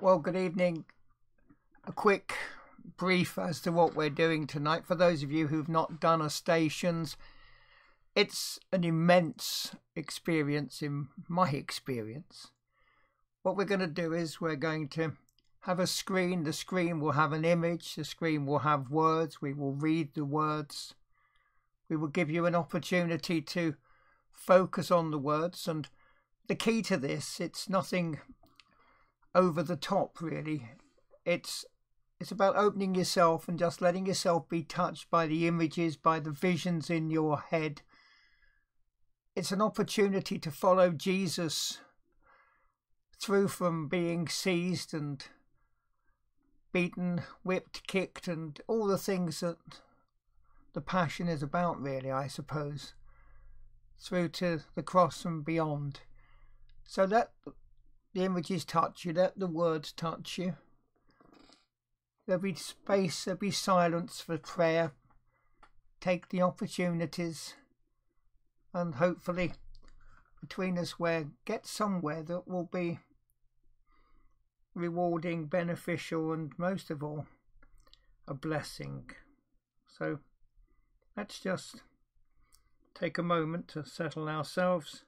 Well, good evening. A quick brief as to what we're doing tonight. For those of you who've not done a stations, it's an immense experience in my experience. What we're going to do is we're going to have a screen. The screen will have an image, the screen will have words. We will read the words. We will give you an opportunity to focus on the words. And the key to this, it's nothing over the top really. It's it's about opening yourself and just letting yourself be touched by the images by the visions in your head. It's an opportunity to follow jesus through from being seized and beaten whipped kicked and all the things that the passion is about really i suppose through to the cross and beyond. So that the images touch you, let the words touch you. There'll be space, there'll be silence for prayer. Take the opportunities and hopefully between us we'll get somewhere that will be rewarding, beneficial and most of all a blessing. So let's just take a moment to settle ourselves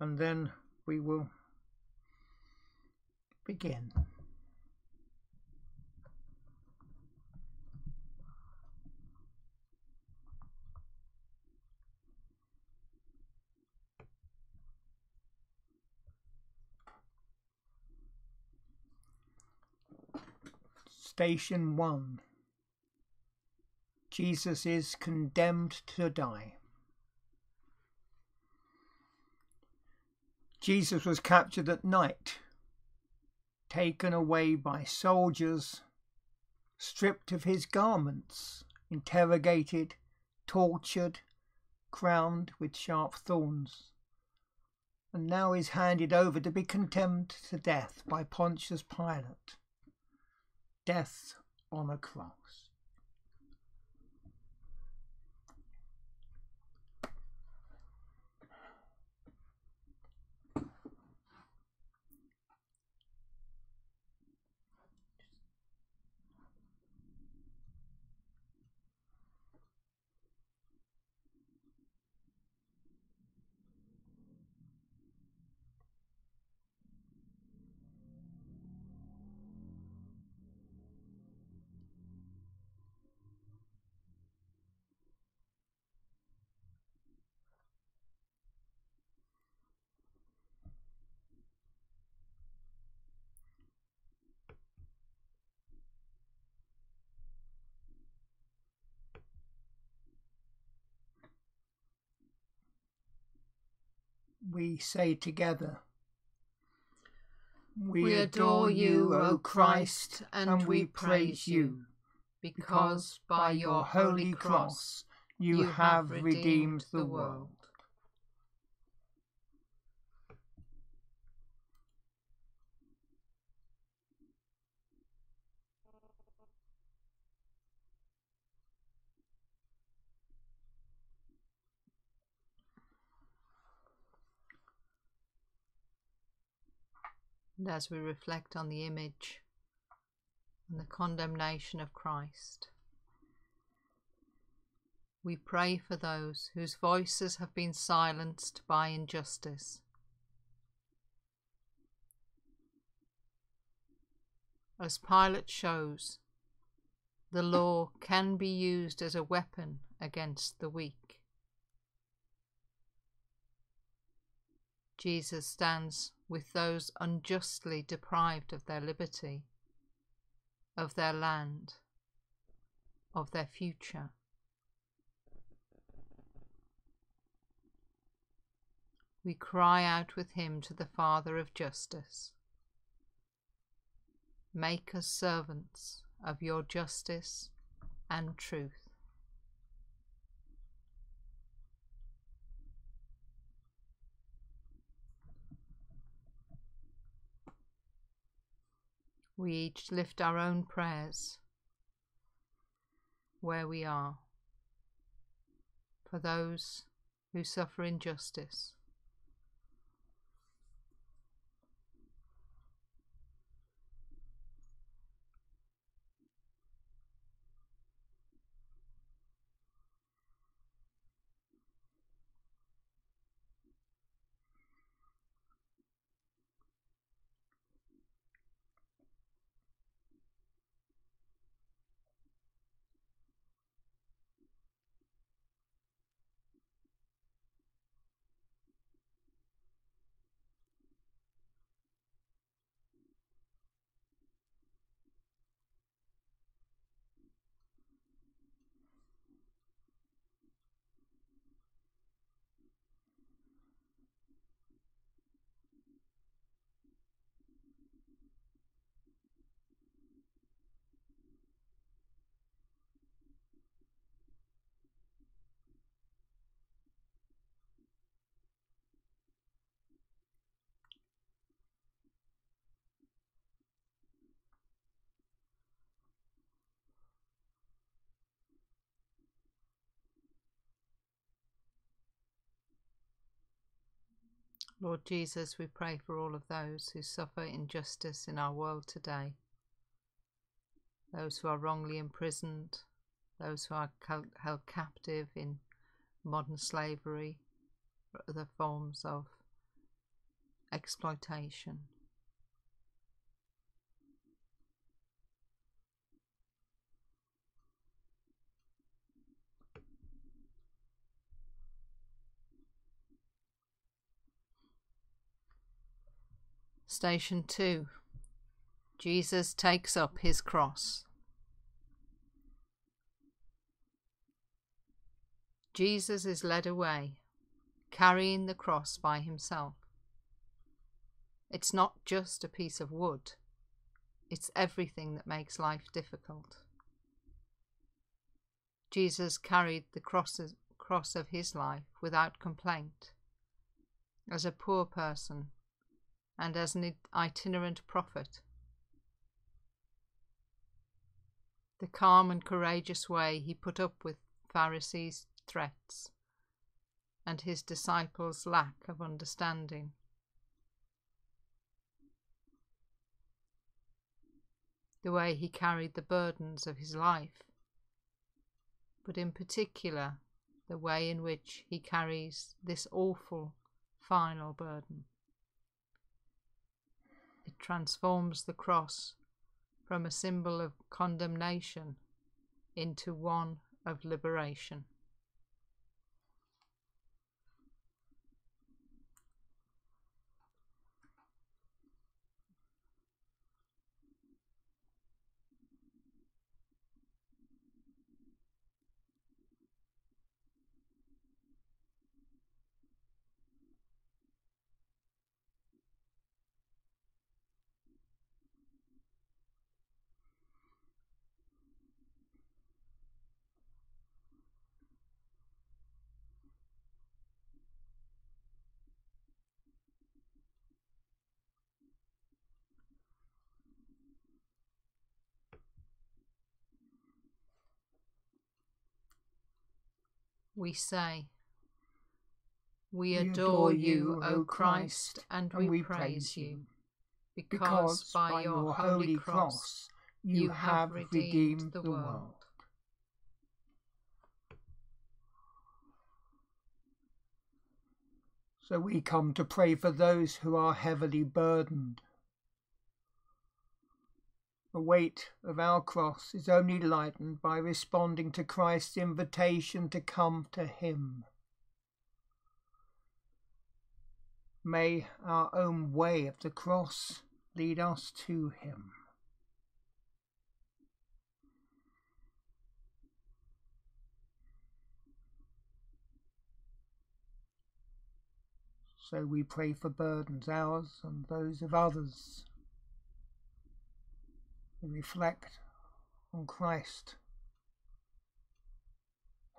and then we will begin. Station 1 Jesus is condemned to die. Jesus was captured at night taken away by soldiers, stripped of his garments, interrogated, tortured, crowned with sharp thorns, and now is handed over to be condemned to death by Pontius Pilate. Death on a cross. We say together. We adore you, O Christ, and we praise you, because by your holy cross you have redeemed the world. And as we reflect on the image and the condemnation of Christ, we pray for those whose voices have been silenced by injustice. As Pilate shows, the law can be used as a weapon against the weak. Jesus stands with those unjustly deprived of their liberty, of their land, of their future. We cry out with him to the Father of justice. Make us servants of your justice and truth. We each lift our own prayers where we are for those who suffer injustice. Lord Jesus, we pray for all of those who suffer injustice in our world today, those who are wrongly imprisoned, those who are held captive in modern slavery or other forms of exploitation. Station 2 Jesus takes up his cross. Jesus is led away, carrying the cross by himself. It's not just a piece of wood, it's everything that makes life difficult. Jesus carried the cross of his life without complaint. As a poor person, and as an itinerant prophet. The calm and courageous way he put up with Pharisees' threats and his disciples' lack of understanding. The way he carried the burdens of his life, but in particular the way in which he carries this awful final burden. It transforms the cross from a symbol of condemnation into one of liberation. We say, We adore you, O Christ, and we praise you, because, by your holy cross you have redeemed the world. So we come to pray for those who are heavily burdened. The weight of our cross is only lightened by responding to Christ's invitation to come to Him. May our own way of the cross lead us to Him. So we pray for burdens, ours and those of others. Reflect on Christ,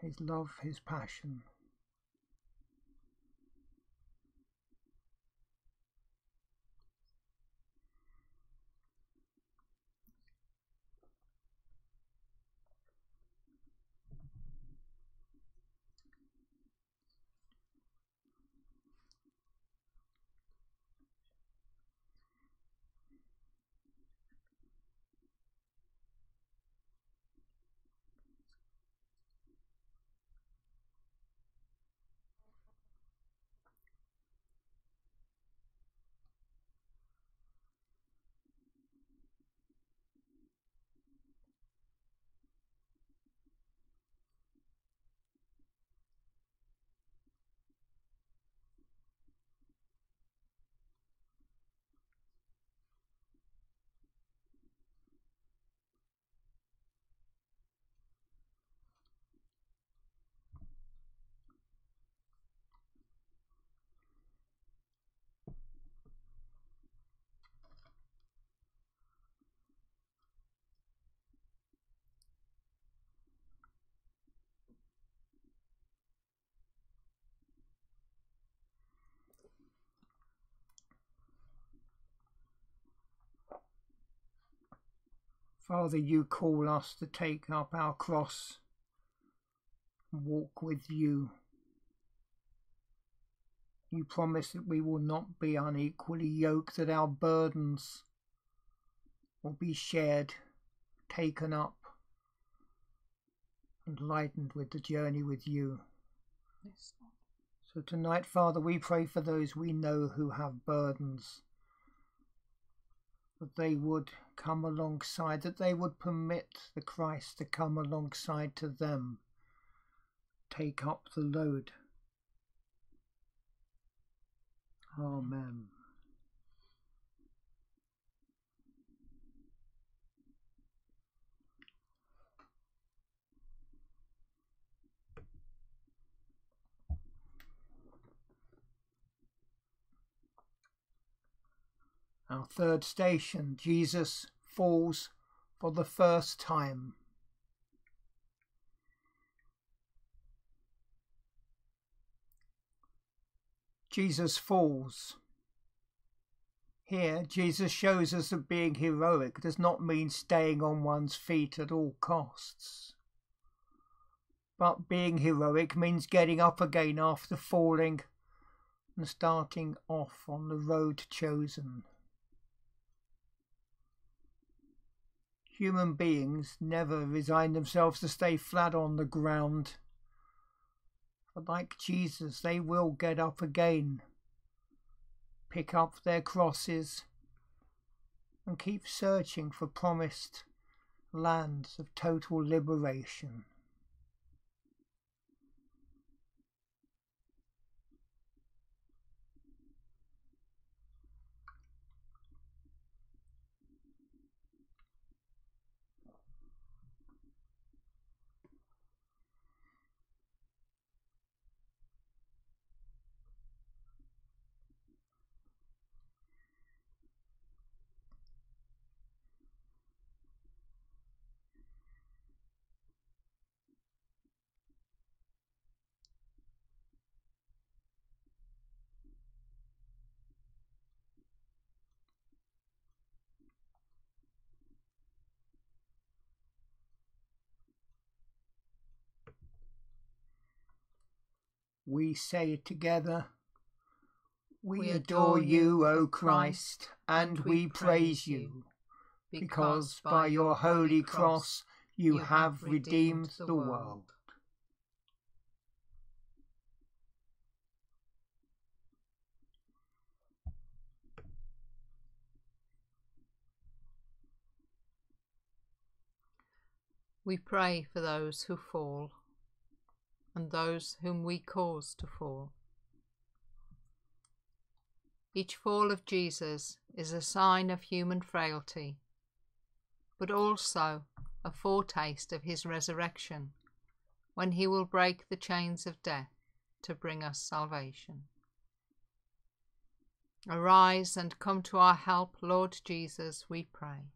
His love, His passion. Father, you call us to take up our cross and walk with you. You promise that we will not be unequally yoked, that our burdens will be shared, taken up, and lightened with the journey with you. Yes, So tonight, Father, we pray for those we know who have burdens that they would come alongside, that they would permit the Christ to come alongside to them, take up the load. Amen. Our third station, Jesus falls for the first time. Jesus falls. Here, Jesus shows us that being heroic does not mean staying on one's feet at all costs. But being heroic means getting up again after falling and starting off on the road chosen. Human beings never resign themselves to stay flat on the ground. But like Jesus, they will get up again, pick up their crosses, and keep searching for promised lands of total liberation. We say it together. We, We adore adore you, O Christ, and we praise you, because by your holy cross you have redeemed the world. We pray for those who fall and those whom we cause to fall. Each fall of Jesus is a sign of human frailty, but also a foretaste of his resurrection, when he will break the chains of death to bring us salvation. Arise and come to our help, Lord Jesus, we pray.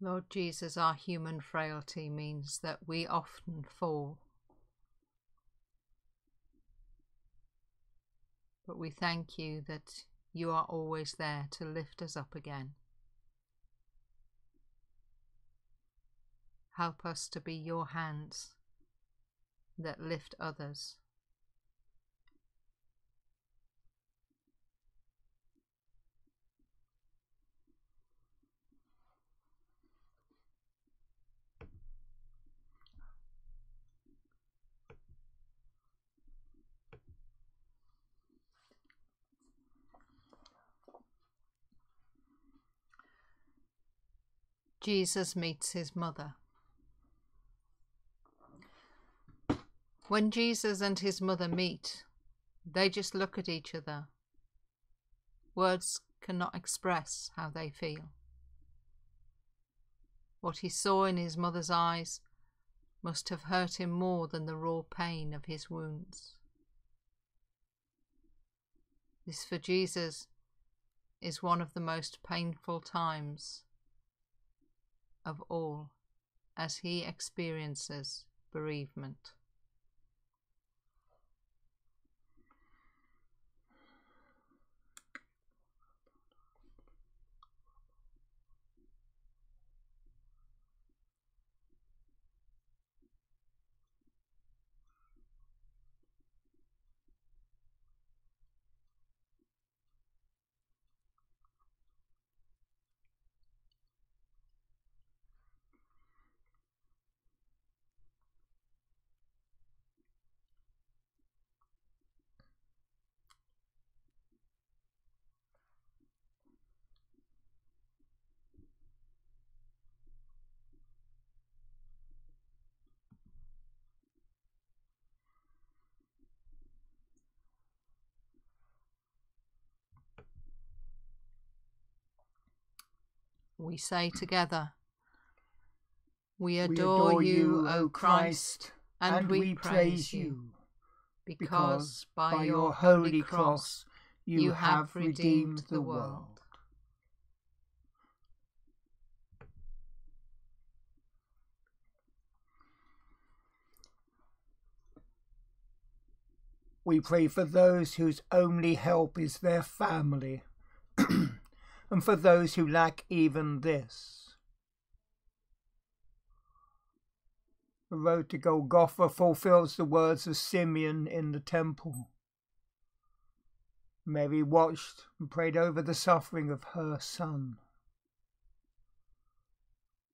Lord Jesus, our human frailty means that we often fall. But we thank you that you are always there to lift us up again. Help us to be your hands that lift others. Jesus meets his mother. When Jesus and his mother meet, they just look at each other. Words cannot express how they feel. What he saw in his mother's eyes must have hurt him more than the raw pain of his wounds. This for Jesus is one of the most painful times of all as he experiences bereavement. We say together, We adore, we adore you, O Christ, and, and we praise you, because by your holy cross you have redeemed the world. We pray for those whose only help is their family. and for those who lack even this. The road to Golgotha fulfills the words of Simeon in the temple. Mary watched and prayed over the suffering of her son.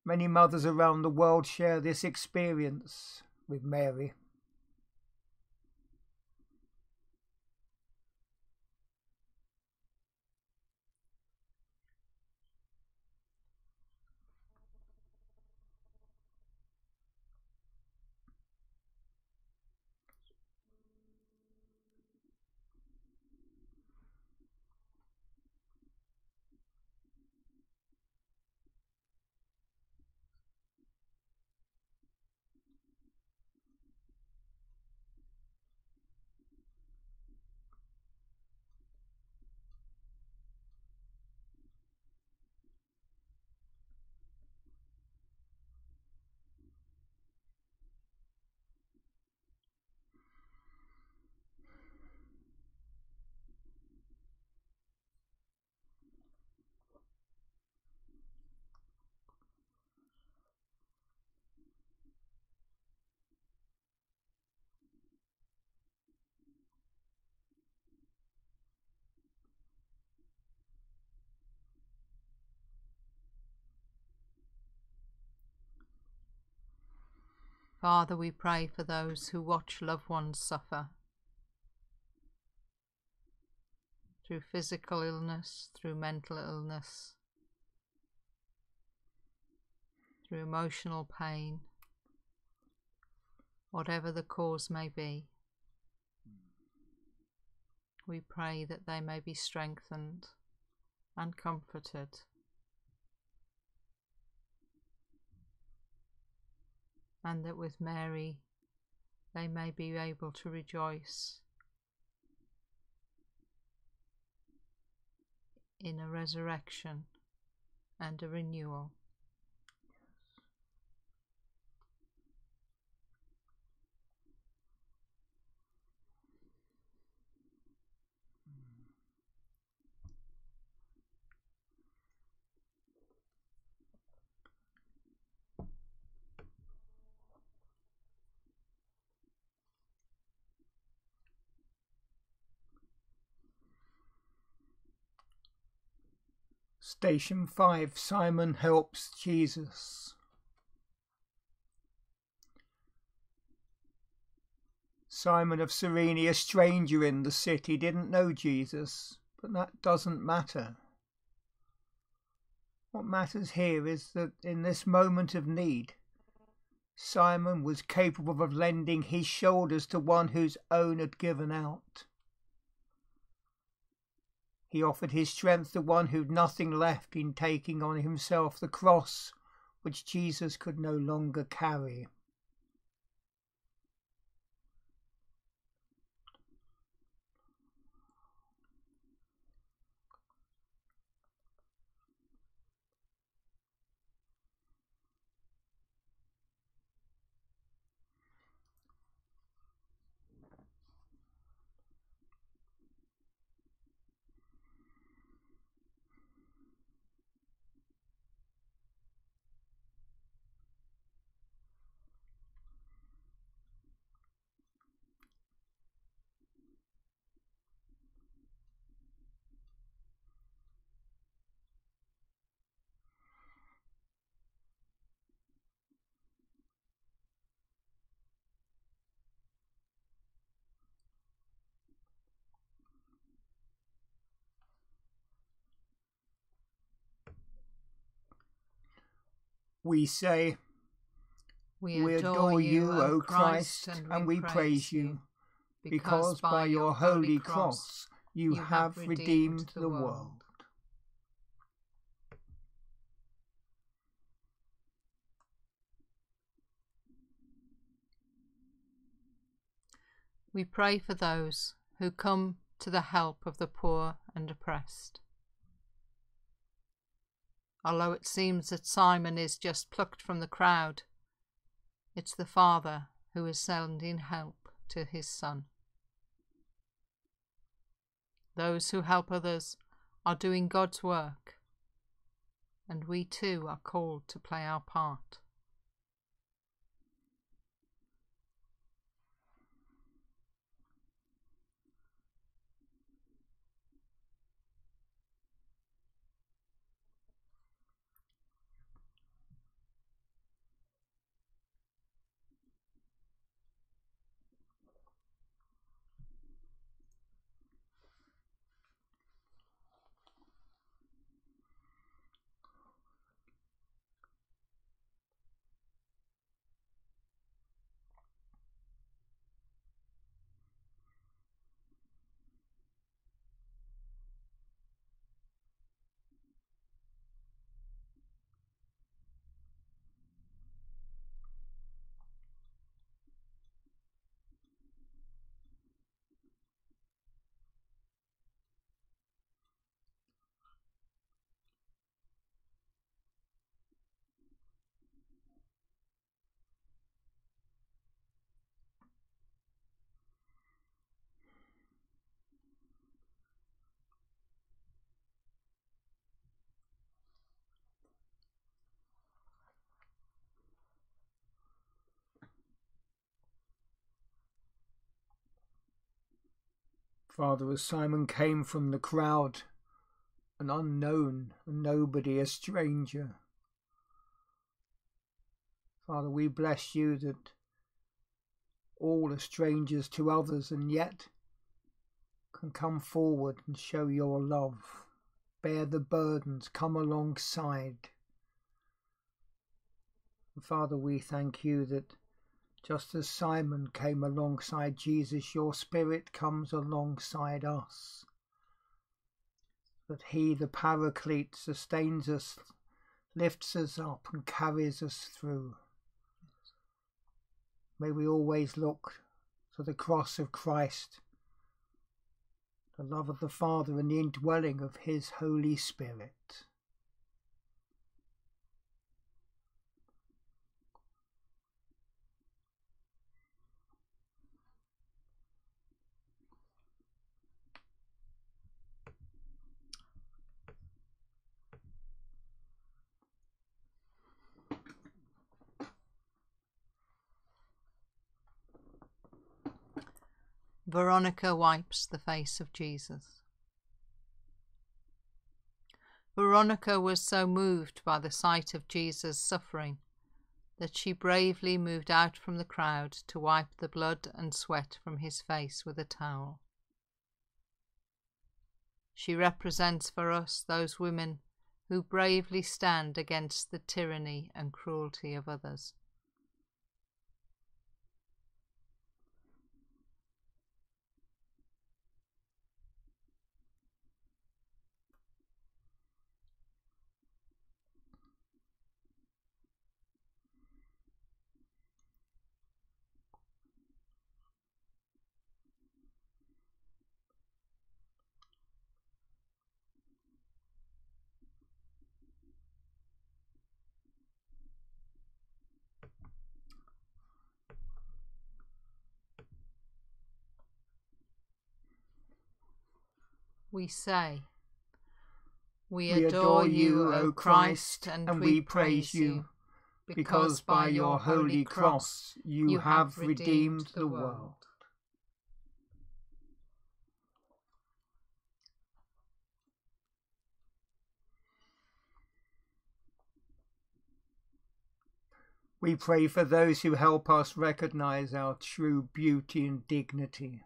Many mothers around the world share this experience with Mary. Father, we pray for those who watch loved ones suffer through physical illness, through mental illness, through emotional pain, whatever the cause may be. We pray that they may be strengthened and comforted. And that with Mary they may be able to rejoice in a resurrection and a renewal. Station 5 Simon helps Jesus. Simon of Cyrene, a stranger in the city, didn't know Jesus, but that doesn't matter. What matters here is that in this moment of need, Simon was capable of lending his shoulders to one whose own had given out. He offered his strength to one who'd nothing left in taking on himself the cross which Jesus could no longer carry. We say, We adore, we adore you, O Christ, and, and we, praise you, because by your holy cross you have redeemed the world. We pray for those who come to the help of the poor and oppressed although it seems that Simon is just plucked from the crowd. It's the Father who is sending help to his Son. Those who help others are doing God's work, and we too are called to play our part. Father, as Simon came from the crowd, an unknown, a nobody, a stranger. Father, we bless you that all are strangers to others and yet can come forward and show your love, bear the burdens, come alongside. And Father, we thank you that just as Simon came alongside Jesus, your Spirit comes alongside us. That he, the Paraclete, sustains us, lifts us up, and carries us through. May we always look to the cross of Christ, the love of the Father, and the indwelling of His Holy Spirit. Veronica wipes the face of Jesus. Veronica was so moved by the sight of Jesus' suffering that she bravely moved out from the crowd to wipe the blood and sweat from his face with a towel. She represents for us those women who bravely stand against the tyranny and cruelty of others. We say, We, adore you, O Christ, and, we praise you, because by your holy cross you have redeemed the world. We pray for those who help us recognize our true beauty and dignity.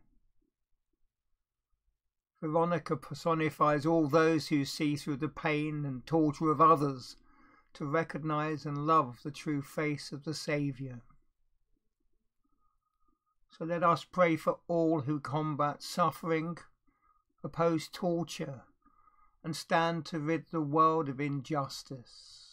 Veronica personifies all those who see through the pain and torture of others to recognize and love the true face of the Saviour. So let us pray for all who combat suffering, oppose torture, and stand to rid the world of injustice.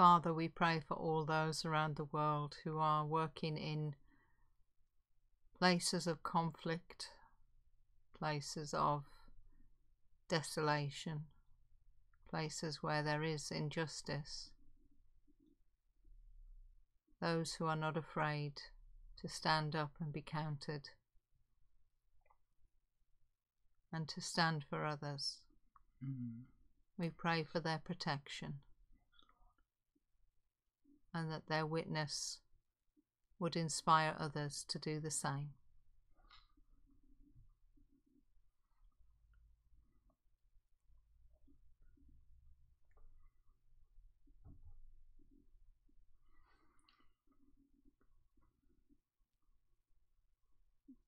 Father, we pray for all those around the world who are working in places of conflict, places of desolation, places where there is injustice. Those who are not afraid to stand up and be counted, and to stand for others. Mm. We pray for their protection and that their witness would inspire others to do the same.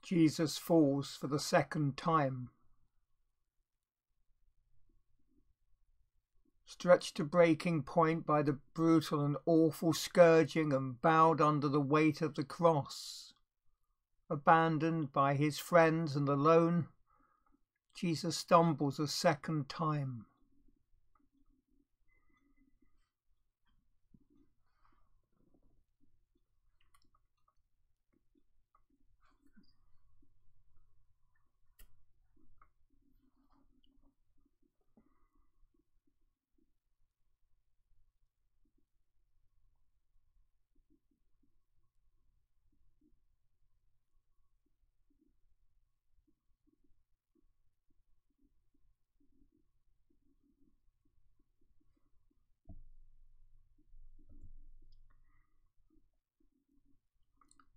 Jesus falls for the second time Stretched to breaking point by the brutal and awful scourging and bowed under the weight of the cross, abandoned by his friends and alone, Jesus stumbles a second time.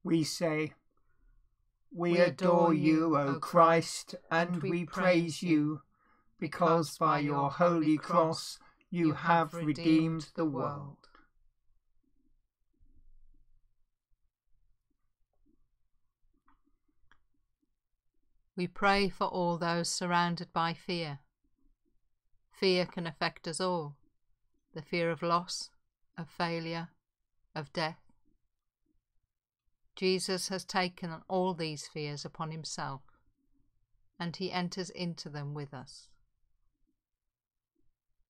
We say, We, adore you, O Christ, and we praise you, because by your holy cross you have redeemed the world. We pray for all those surrounded by fear. Fear can affect us all the fear of loss, of failure, of death. Jesus has taken all these fears upon himself, and he enters into them with us.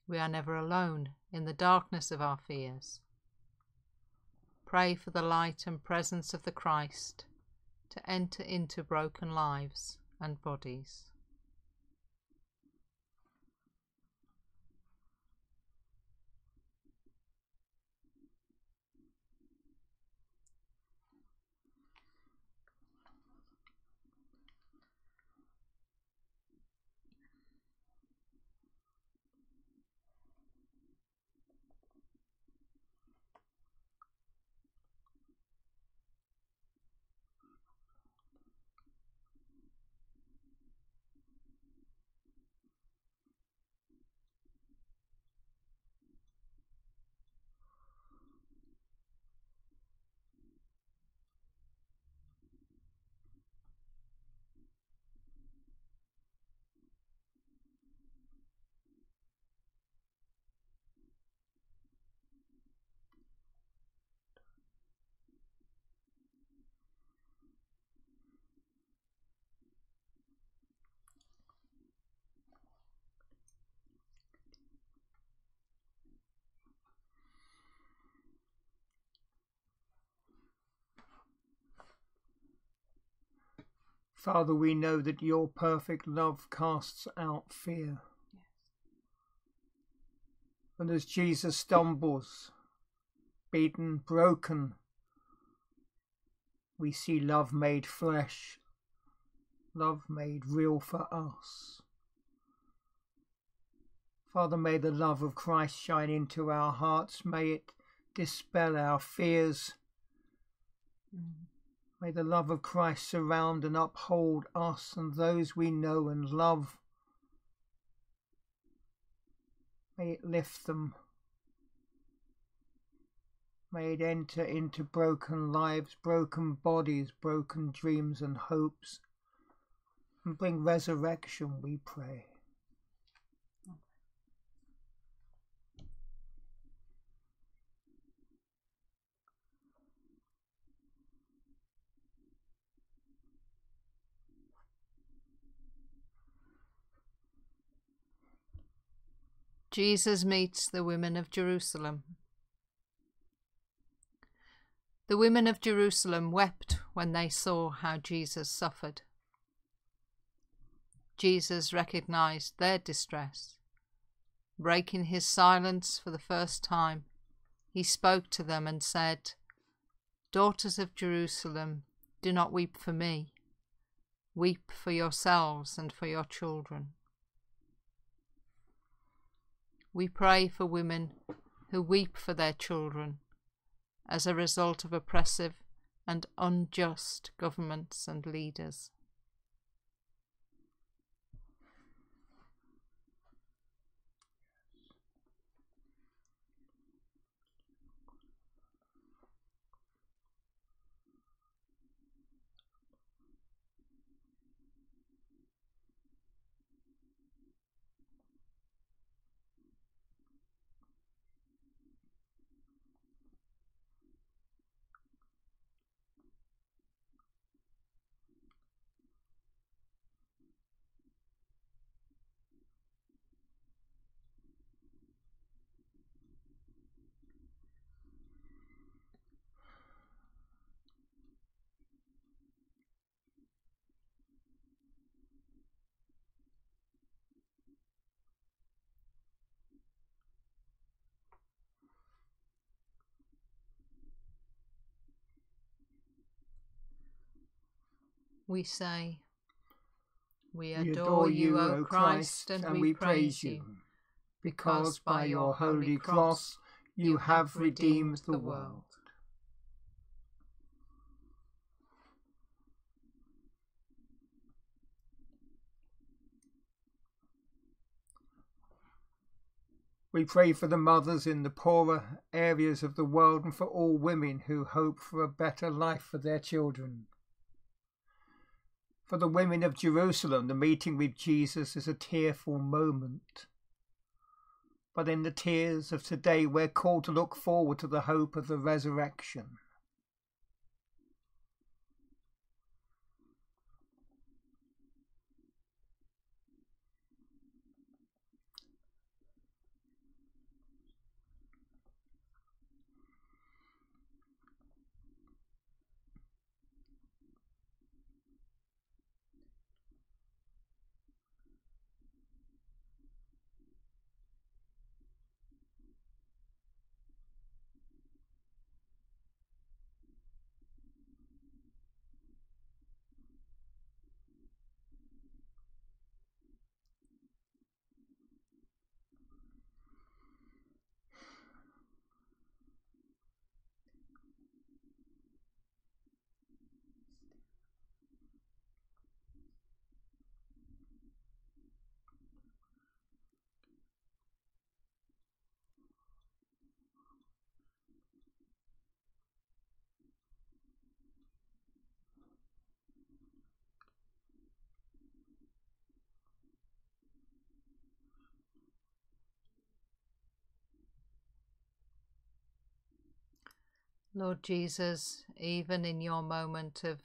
We are never alone in the darkness of our fears. Pray for the light and presence of the Christ to enter into broken lives and bodies. Father, we know that your perfect love casts out fear. And as Jesus stumbles, beaten, broken, we see love made flesh, love made real for us. Father, may the love of Christ shine into our hearts. May it dispel our fears. Mm. May the love of Christ surround and uphold us and those we know and love. May it lift them. May it enter into broken lives, broken bodies, broken dreams and hopes, and bring resurrection, we pray. Jesus meets the women of Jerusalem. The women of Jerusalem wept when they saw how Jesus suffered. Jesus recognized their distress. Breaking his silence for the first time, he spoke to them and said, Daughters of Jerusalem, do not weep for me. Weep for yourselves and for your children. We pray for women who weep for their children as a result of oppressive and unjust governments and leaders. We say, We We adore you, O Christ, and we praise you, because by your holy cross you have redeemed the world. We pray for the mothers in the poorer areas of the world and for all women who hope for a better life for their children. For the women of Jerusalem, the meeting with Jesus is a tearful moment. But in the tears of today, we're called to look forward to the hope of the resurrection. Lord Jesus, even in your moment of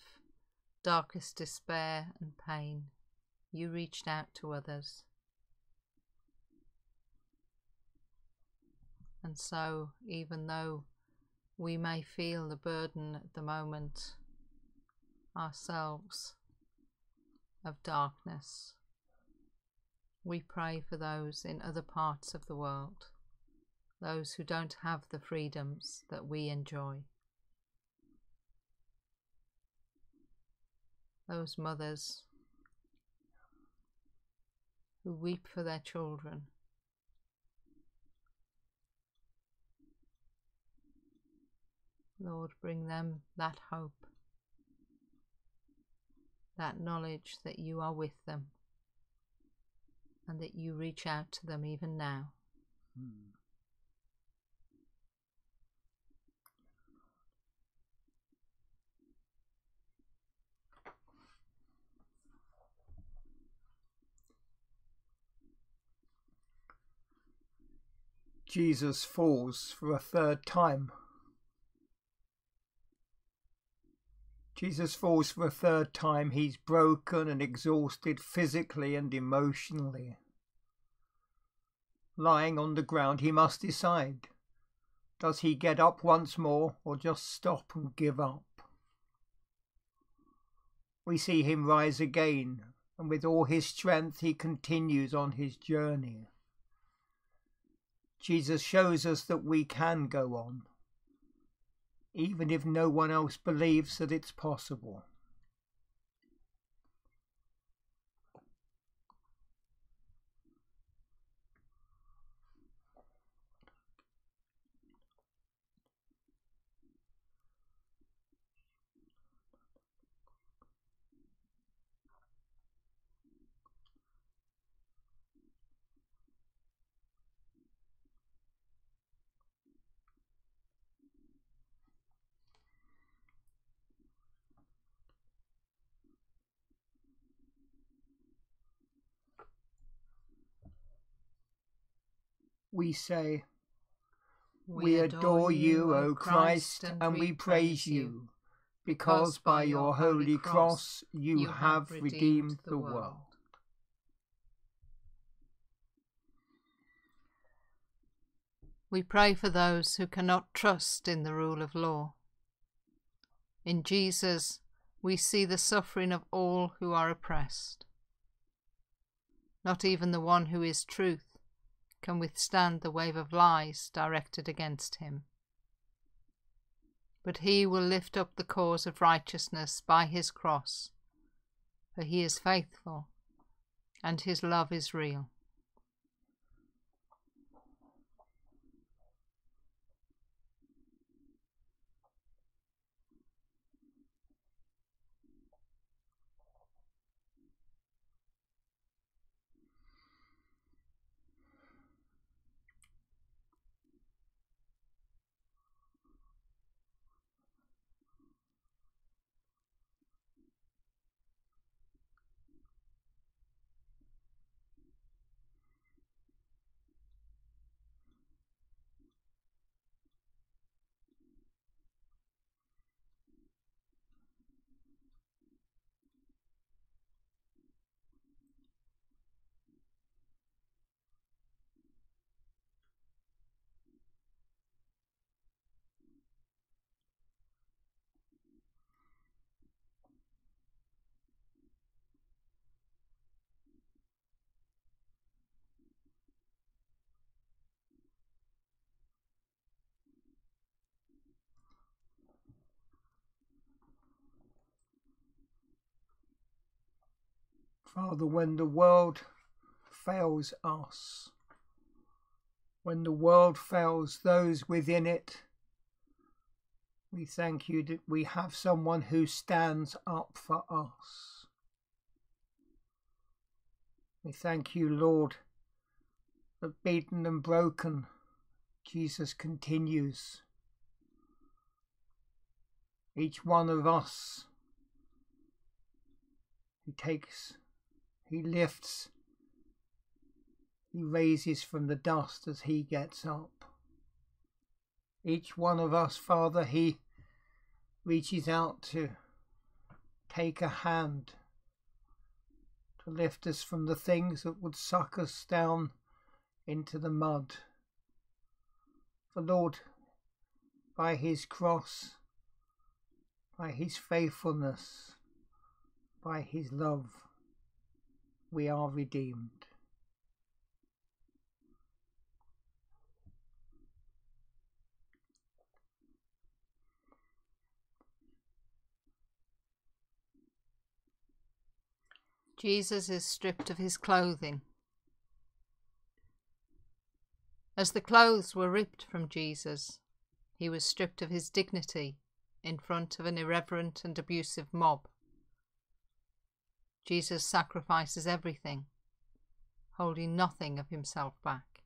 darkest despair and pain, you reached out to others. And so, even though we may feel the burden at the moment ourselves of darkness, we pray for those in other parts of the world those who don't have the freedoms that we enjoy. Those mothers who weep for their children. Lord, bring them that hope, that knowledge that you are with them, and that you reach out to them even now. Hmm. Jesus falls for a third time. Jesus falls for a third time. He's broken and exhausted physically and emotionally. Lying on the ground, he must decide does he get up once more or just stop and give up? We see him rise again, and with all his strength, he continues on his journey. Jesus shows us that we can go on, even if no one else believes that it's possible. We say, We adore you, O Christ, and we praise you, because by your holy cross you have redeemed the world. We pray for those who cannot trust in the rule of law. In Jesus, we see the suffering of all who are oppressed. Not even the one who is truth can withstand the wave of lies directed against him. But he will lift up the cause of righteousness by his cross for he is faithful and his love is real. Father, when the world fails us, when the world fails those within it, we thank you that we have someone who stands up for us. We thank you, Lord, that beaten and broken, Jesus continues. Each one of us, he takes he lifts. He raises from the dust as he gets up. Each one of us, Father, he reaches out to take a hand to lift us from the things that would suck us down into the mud. The Lord, by his cross, by his faithfulness, by his love, we are redeemed. Jesus is stripped of his clothing. As the clothes were ripped from Jesus, he was stripped of his dignity in front of an irreverent and abusive mob. Jesus sacrifices everything, holding nothing of himself back.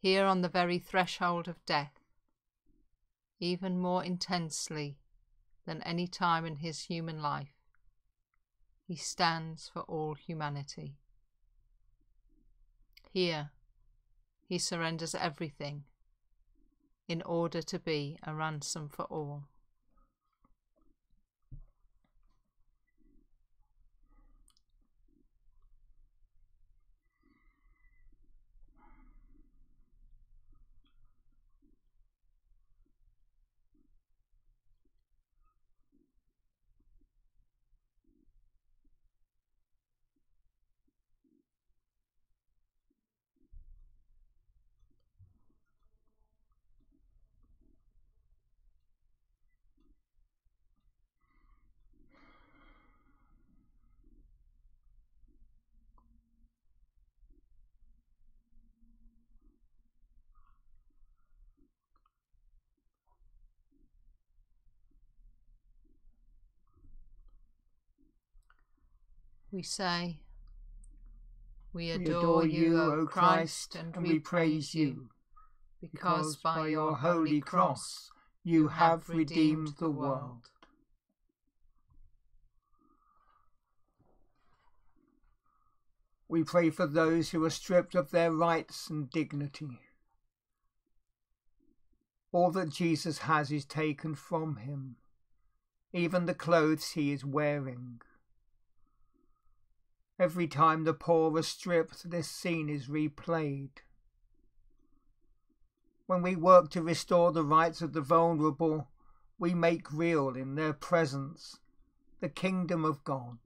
Here on the very threshold of death, even more intensely than any time in his human life, he stands for all humanity. Here, he surrenders everything in order to be a ransom for all. We say, We adore, we adore you, O Christ, and, and we praise you, because by your holy cross you have redeemed the world. We pray for those who are stripped of their rights and dignity. All that Jesus has is taken from him, even the clothes he is wearing. Every time the poor are stripped, this scene is replayed. When we work to restore the rights of the vulnerable, we make real in their presence the kingdom of God.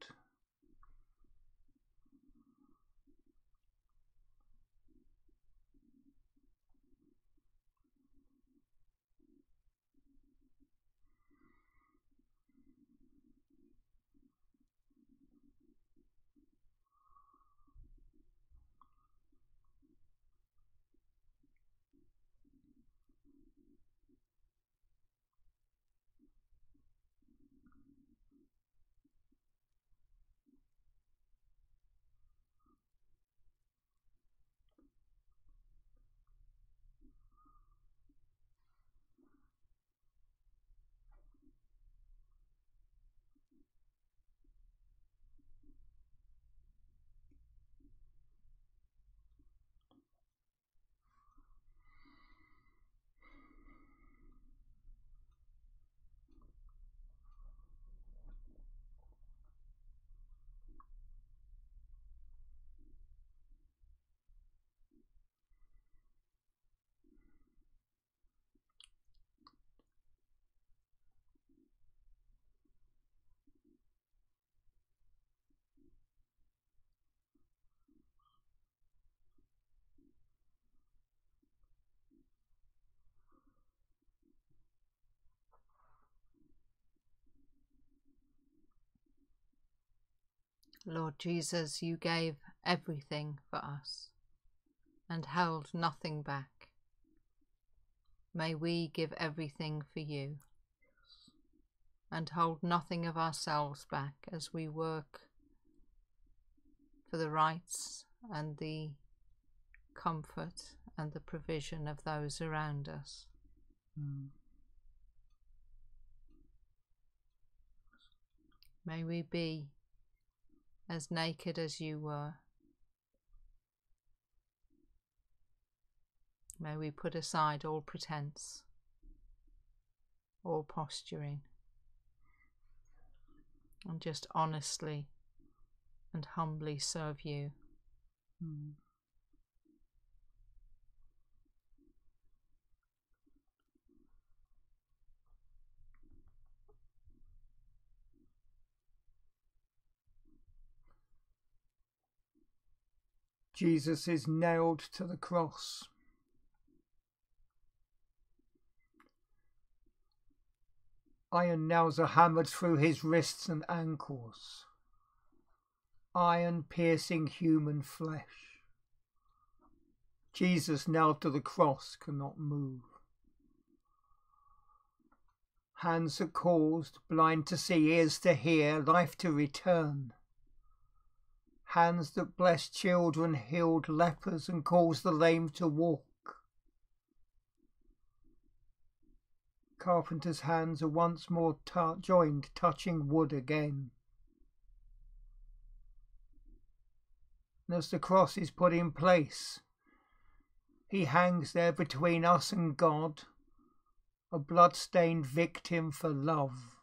Lord Jesus, you gave everything for us and held nothing back. May we give everything for you and hold nothing of ourselves back as we work for the rights and the comfort and the provision of those around us. Mm. May we be as naked as you were. May we put aside all pretense, all posturing, and just honestly and humbly serve you. Mm. Jesus is nailed to the cross. Iron nails are hammered through his wrists and ankles. Iron piercing human flesh. Jesus nailed to the cross cannot move. Hands are caused, blind to see, ears to hear, life to return hands that bless children, healed lepers, and caused the lame to walk. Carpenter's hands are once more joined, touching wood again. And as the cross is put in place, he hangs there between us and God, a blood-stained victim for love.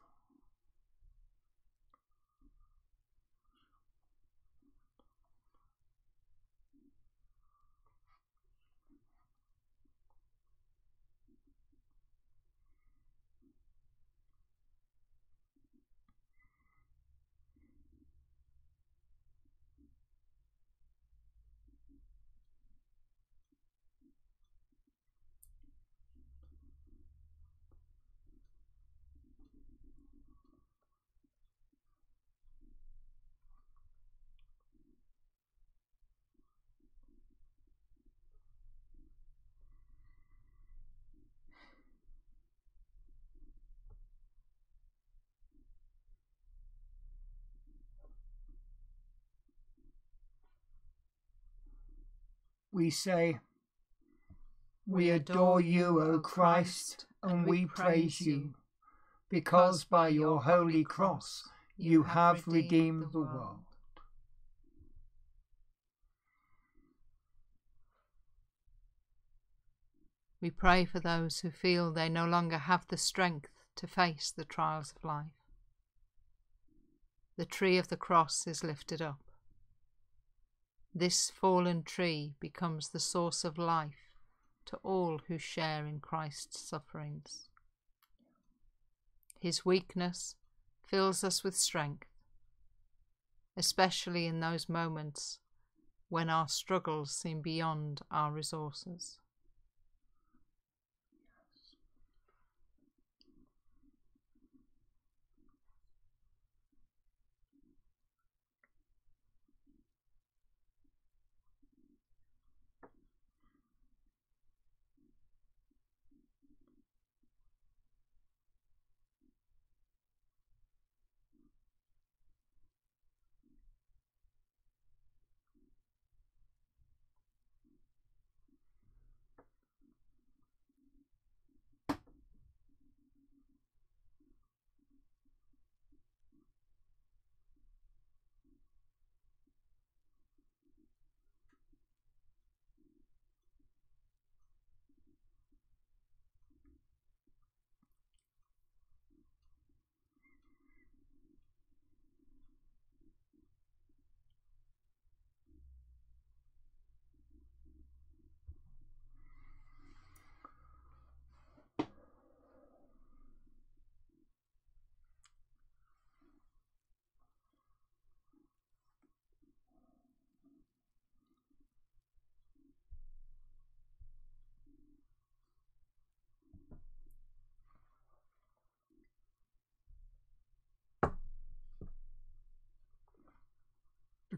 We say, We adore you, O Christ, and we praise you, because by your holy cross you have redeemed the world. We pray for those who feel they no longer have the strength to face the trials of life. The tree of the cross is lifted up. This fallen tree becomes the source of life to all who share in Christ's sufferings. His weakness fills us with strength, especially in those moments when our struggles seem beyond our resources.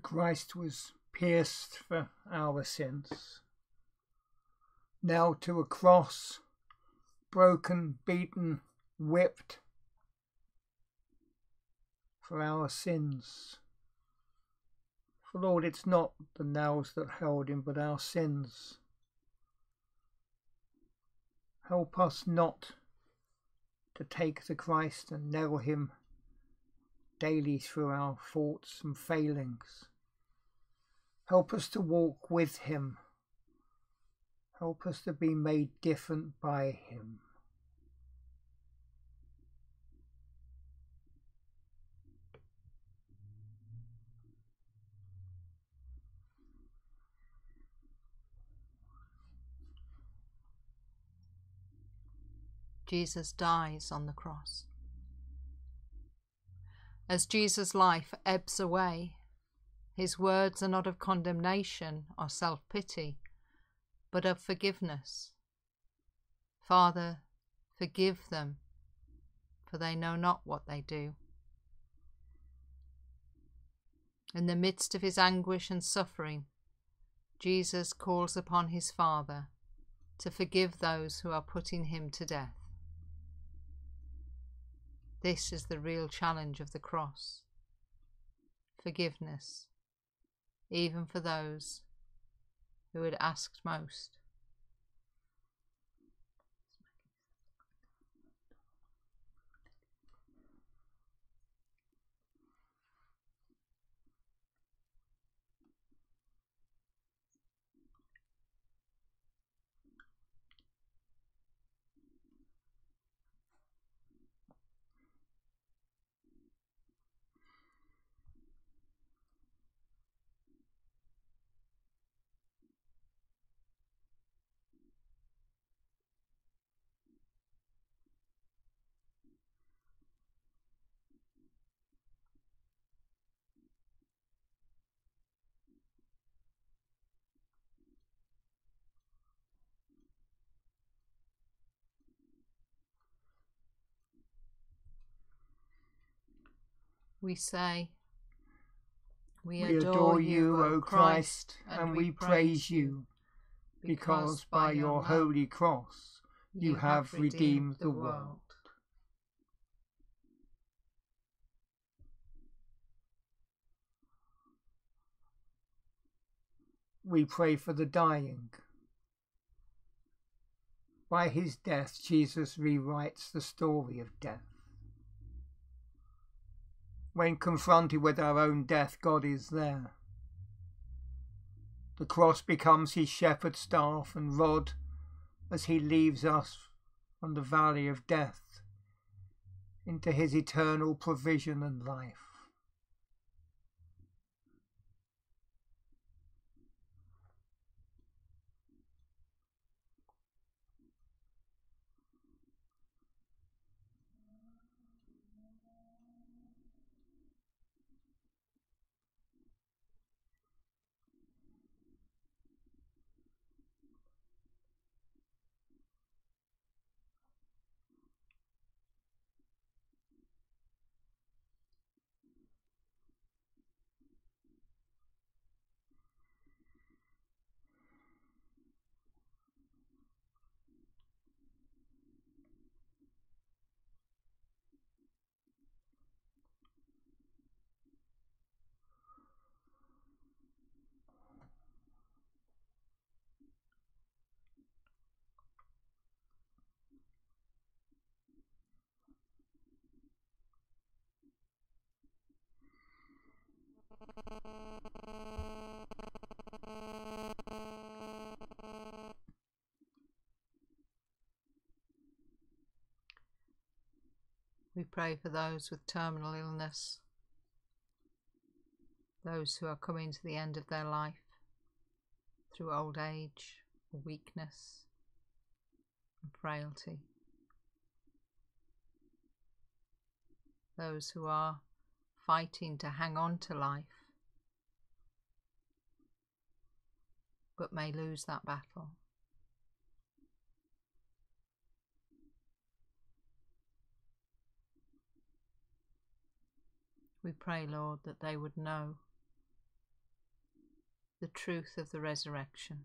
Christ was pierced for our sins, nailed to a cross, broken, beaten, whipped for our sins. For Lord, it's not the nails that held him, but our sins. Help us not to take the Christ and nail him daily through our faults and failings. Help us to walk with him. Help us to be made different by him. Jesus dies on the cross. As Jesus' life ebbs away, his words are not of condemnation or self pity, but of forgiveness. Father, forgive them, for they know not what they do. In the midst of his anguish and suffering, Jesus calls upon his Father to forgive those who are putting him to death. This is the real challenge of the cross forgiveness, even for those who had asked most. We say, We adore you, O Christ, and we praise you, because by your holy cross you have redeemed the world. We pray for the dying. By his death, Jesus rewrites the story of death. When confronted with our own death, God is there. The cross becomes his shepherd's staff and rod as he leaves us from the valley of death into his eternal provision and life. We pray for those with terminal illness, those who are coming to the end of their life through old age, weakness, and frailty. Those who are fighting to hang on to life but may lose that battle. We pray, Lord, that they would know the truth of the resurrection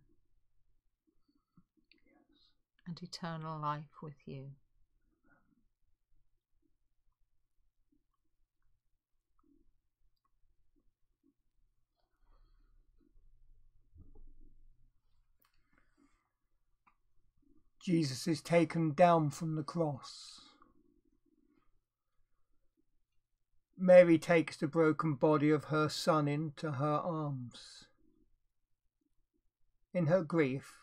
and eternal life with you. Jesus is taken down from the cross. Mary takes the broken body of her son into her arms. In her grief,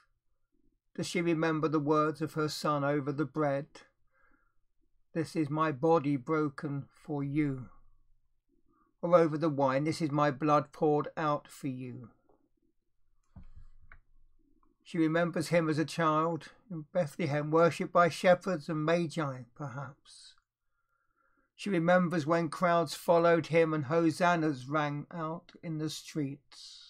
does she remember the words of her son over the bread? This is my body broken for you. Or over the wine, this is my blood poured out for you. She remembers him as a child in Bethlehem, worshipped by shepherds and magi, perhaps. She remembers when crowds followed him and hosannas rang out in the streets.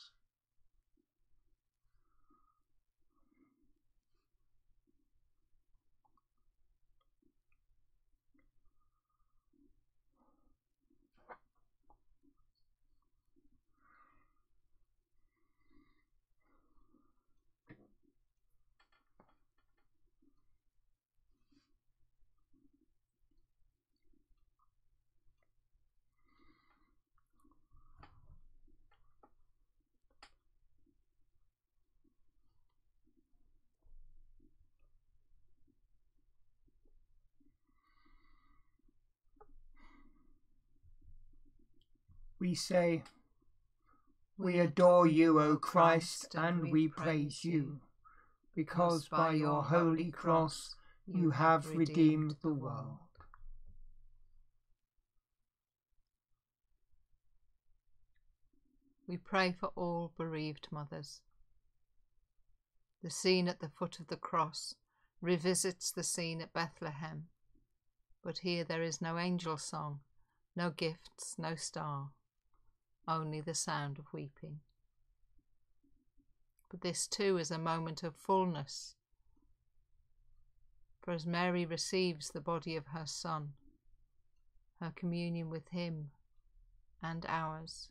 We say, We adore you, O Christ, and we praise you, because by your holy cross you have redeemed the world. We pray for all bereaved mothers. The scene at the foot of the cross revisits the scene at Bethlehem, but here there is no angel song, no gifts, no star only the sound of weeping. But this too is a moment of fullness. For as Mary receives the body of her Son, her communion with Him and ours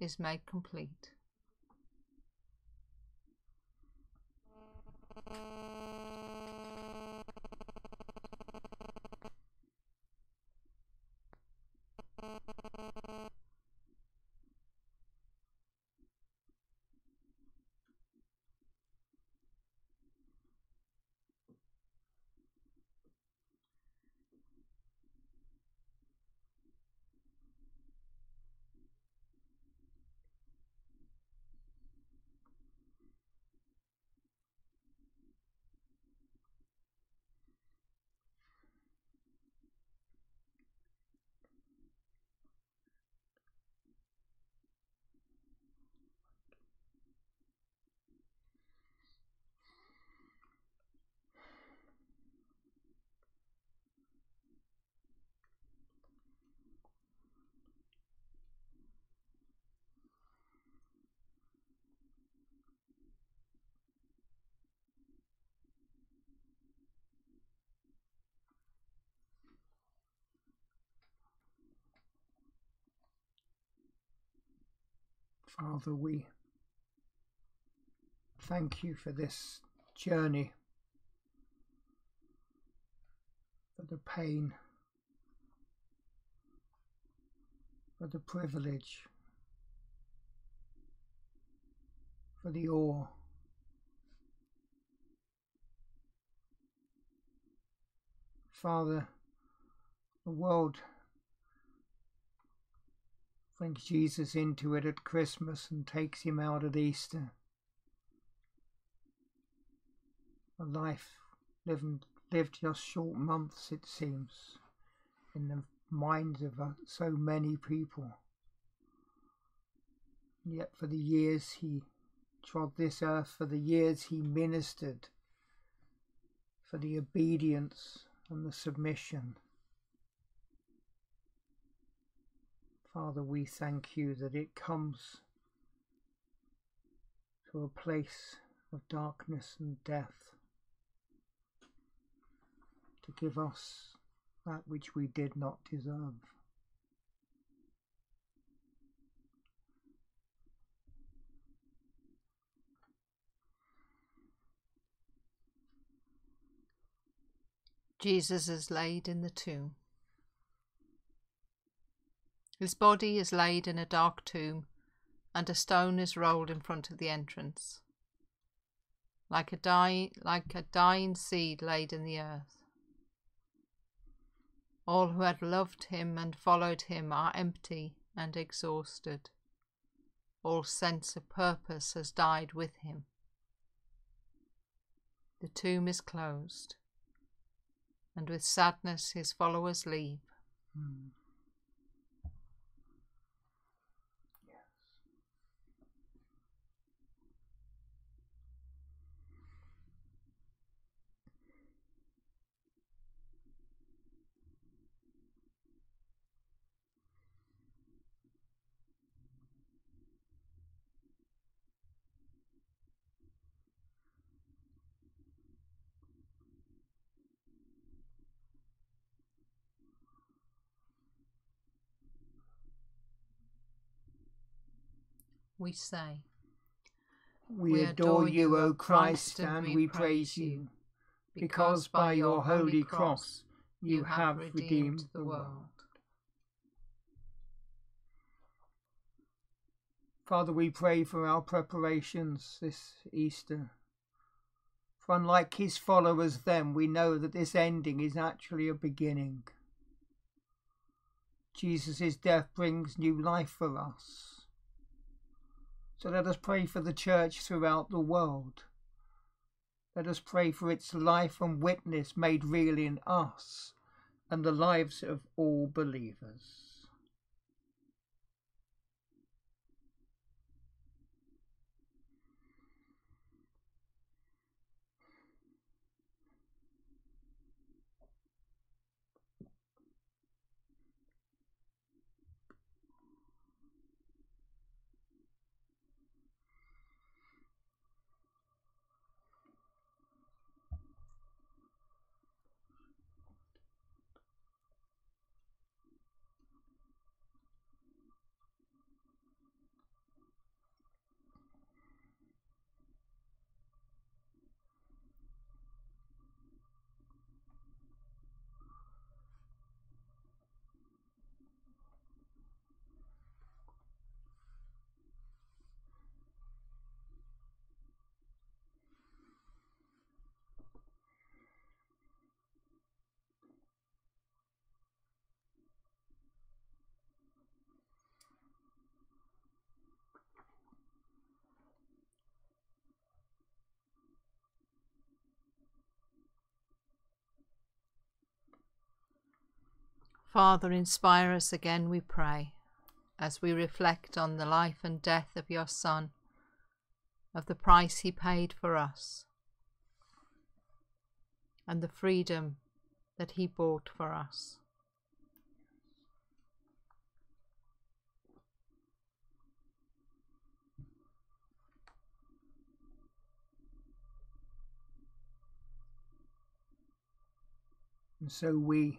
is made complete. Father, we thank you for this journey, for the pain, for the privilege, for the awe. Father, the world brings Jesus into it at Christmas and takes him out at Easter. A life lived, lived just short months, it seems, in the minds of uh, so many people. Yet for the years he trod this earth, for the years he ministered, for the obedience and the submission Father, we thank you that it comes to a place of darkness and death to give us that which we did not deserve. Jesus is laid in the tomb. His body is laid in a dark tomb, and a stone is rolled in front of the entrance, like a, die, like a dying seed laid in the earth. All who had loved him and followed him are empty and exhausted. All sense of purpose has died with him. The tomb is closed, and with sadness his followers leave. Mm. We say, We, we adore you, O Christ, and we praise you, because by your holy cross you have redeemed the world. Father, we pray for our preparations this Easter. For unlike his followers then, we know that this ending is actually a beginning. Jesus' death brings new life for us. So let us pray for the church throughout the world. Let us pray for its life and witness made real in us and the lives of all believers. Father, inspire us again, we pray, as we reflect on the life and death of your Son, of the price he paid for us, and the freedom that he bought for us. And so we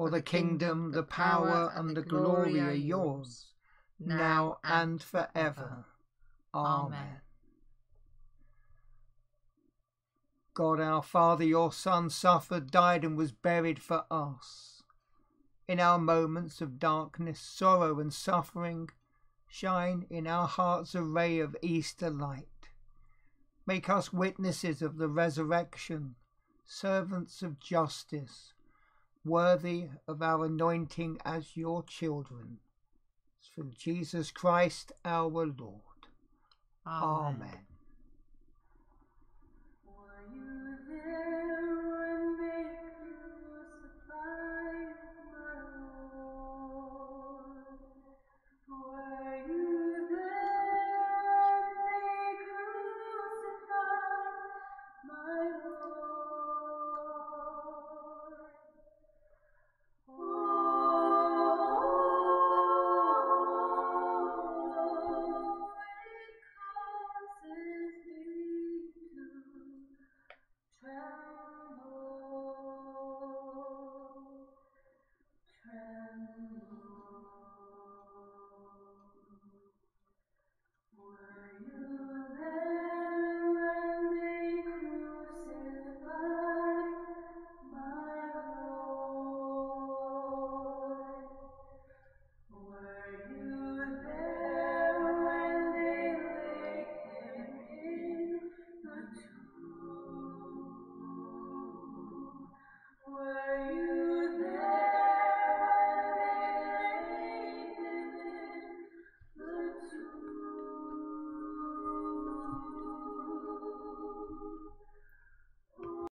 For the kingdom, the power, and the glory are yours, now and forever. Amen. God our Father, your Son suffered, died, and was buried for us. In our moments of darkness, sorrow, and suffering, shine in our hearts a ray of Easter light. Make us witnesses of the resurrection, servants of justice, worthy of our anointing as your children. Through Jesus Christ our Lord. Amen. Amen.